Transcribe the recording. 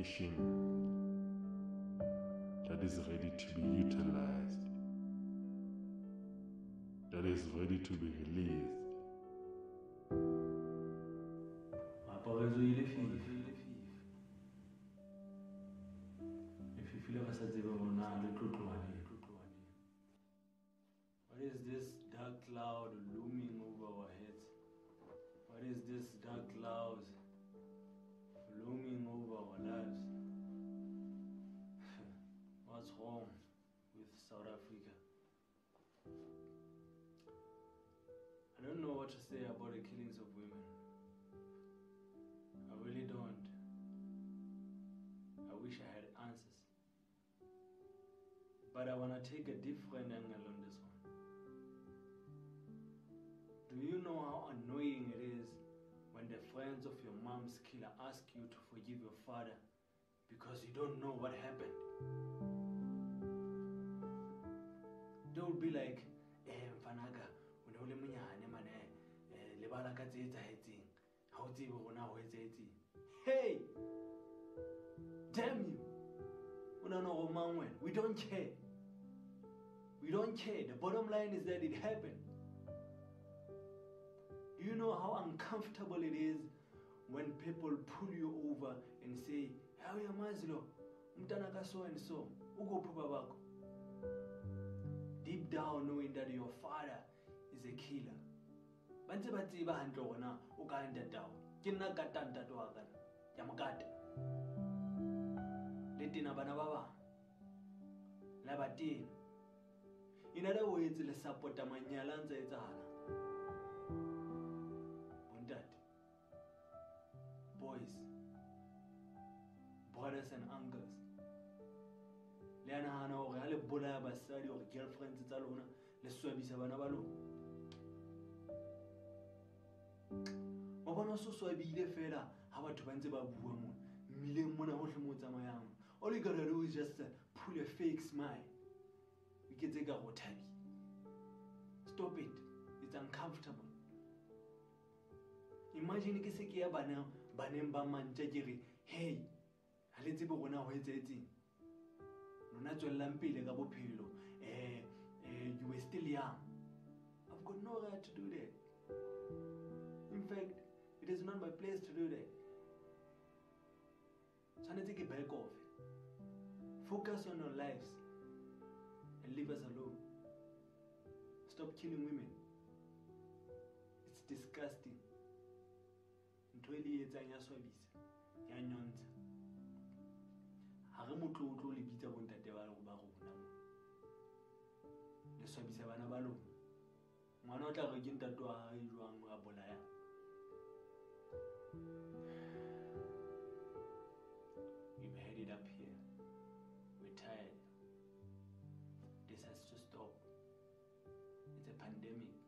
nation that is ready to be utilized, that is ready to be released. Le ba sa tsebe gore na le What is this dark cloud looming know what to say about the killings of women. I really don't. I wish I had answers. But I want to take a different angle on this one. Do you know how annoying it is when the friends of your mom's killer ask you to forgive your father because you don't know what happened? They will be like, eh, Mfanaga, o le monyane mane, eh, lebala ka tse etsahetseng. Ha o tsebe hore na ho etsahetseng. Hey! Damn you! O nahana hore o mang wena? We don't care. We don't care. The bottom line is that it happened. Do you know how uncomfortable it is when people pull you over and say, How ya mazlo? Mtana ka so and so. Ukuphi babakho? Deep down knowing that your father is a killer. Ba ntse ba tseba hantle gona o ka ntatao. Ke nna ka ntate wa kana ya mo kata. Le tena bana ba bang. La ba tena. na other oetse le support-a manyala a ntse a. Bontate. Boys. Brothers and uncles. le a nagana gore ga le bolaya basadi gore girlfriends tsa lona le swabisa bana ba lona. O bona o se swabile fela ga batho ba ntse ba bua mona. Mmileng mona gotlhe mo o tsamayang. All you gotta do is just uh, pull a fake smile. O iketse ka go thabi stop it. It's uncomfortable. Imagine ke se ke ya baneng ba mantša ke re hey ga le tsebe gona go etsaetseng lona tswellang pele ka bophelo young i've got no right to do that. In fact it is not my place to do that. Tshwanetse ke back off. Focus on your lives and leave us alone. Stop killing women. It's disgusting. Ntho e le etsang ya swabisa ya nyontsha ga re motlotlo le bitsa bontate ba ba rona swabisa bana ba lona. Ngwana o tla re ke ntate wa gae jwang a bolayang we've headed up here. We're tired. This has to stop. It's a pandemic